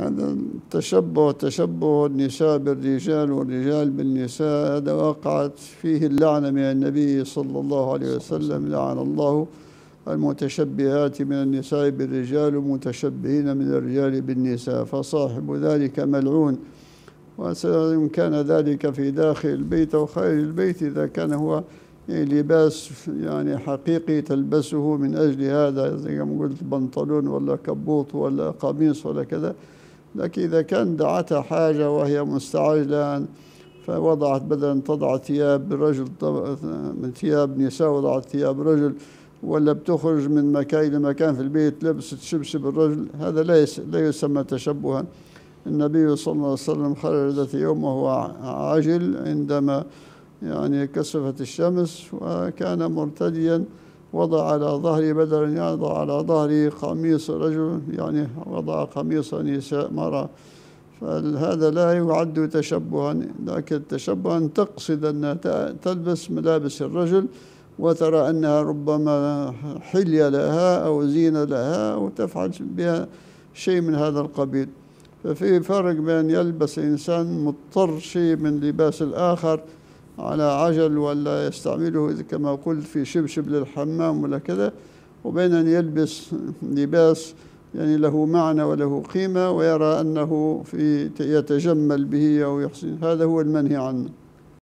هذا التشبه تشبه النساء بالرجال والرجال بالنساء هذا وقعت فيه اللعنة من النبي صلى الله عليه وسلم لعن الله المتشبهات من النساء بالرجال والمتشبهين من الرجال بالنساء فصاحب ذلك ملعون. وإن كان ذلك في داخل البيت أو خارج البيت إذا كان هو لباس يعني حقيقي تلبسه من أجل هذا زي ما قلت بنطلون ولا كبوط ولا قميص ولا كذا. لكن إذا كان دعتها حاجة وهي مستعجلة فوضعت بدلا تضع ثياب رجل من ثياب نساء وضعت ثياب رجل ولا بتخرج من مكان إلى مكان في البيت لبست شبشب الرجل هذا لا لا يسمى تشبها. النبي صلى الله عليه وسلم خرج ذات يوم وهو عجل عندما يعني كسفت الشمس وكان مرتديا وضع على ظهره بدلا يضع على ظهره قميص رجل يعني وضع قميص نساء مرأة. فهذا لا يعد تشبها لكن التشبه أن تقصد أن تلبس ملابس الرجل وترى أنها ربما حلية لها أو زينة لها أو تفعل بها شيء من هذا القبيل. ففي فرق بين يلبس إنسان مضطر شيء من لباس الآخر على عجل ولا يستعمله كما قلت في شبشب للحمام ولا كذا وبين أن يلبس لباس يعني له معنى وله قيمة ويرى أنه في يتجمل به أو يحسن. هذا هو المنهي عنه.